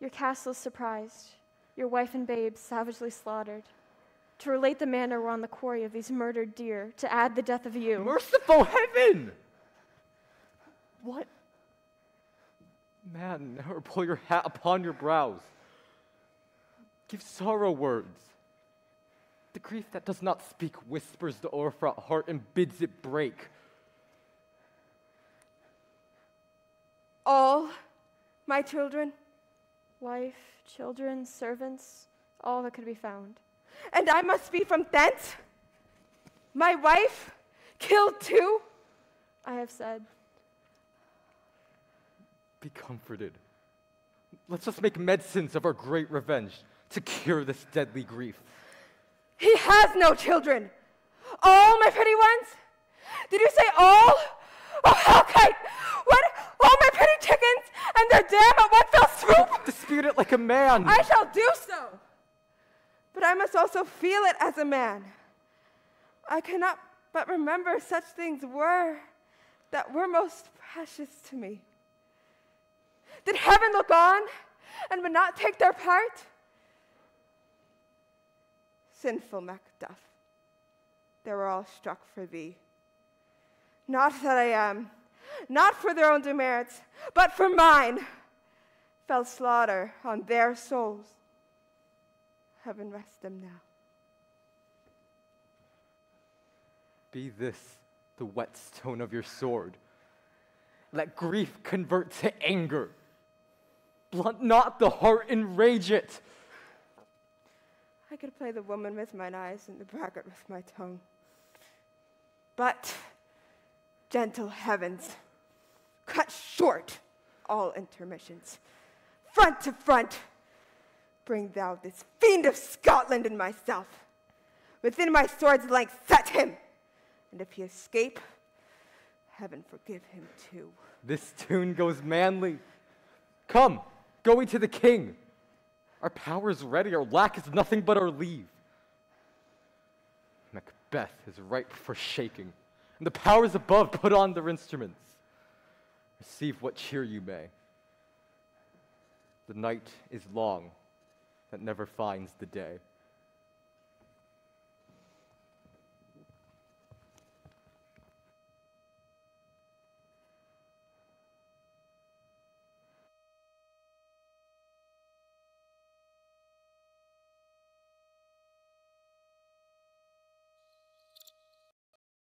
Your castle surprised, your wife and babes savagely slaughtered. To relate the manner were on the quarry of these murdered deer, to add the death of you. Merciful heaven! What? Man, never pull your hat upon your brows. Give sorrow words. The grief that does not speak whispers the o'erfraught heart and bids it break. All my children, Wife, children, servants, all that could be found. and I must be from thence? My wife killed too? I have said, Be comforted. Let's just make medicines of our great revenge to cure this deadly grief. He has no children. All my pretty ones? Did you say all? Oh, Hellkite! What? All my pretty chickens and their dam Dispute it like a man. I shall do so. But I must also feel it as a man. I cannot but remember such things were that were most precious to me. Did heaven look on and would not take their part? Sinful Macduff, they were all struck for thee. Not that I am, not for their own demerits, but for mine, fell slaughter on their souls. Heaven rest them now. Be this the whetstone of your sword. Let grief convert to anger. Blunt not the heart, enrage it. I could play the woman with mine eyes and the braggart with my tongue. But, gentle heavens, cut short all intermissions. Front to front, bring thou this fiend of Scotland and myself. Within my sword's length, set him. And if he escape, heaven forgive him too. This tune goes manly. Come, go we to the king. Our power is ready, our lack is nothing but our leave. Macbeth is ripe for shaking, and the powers above put on their instruments. Receive what cheer you may. The night is long that never finds the day.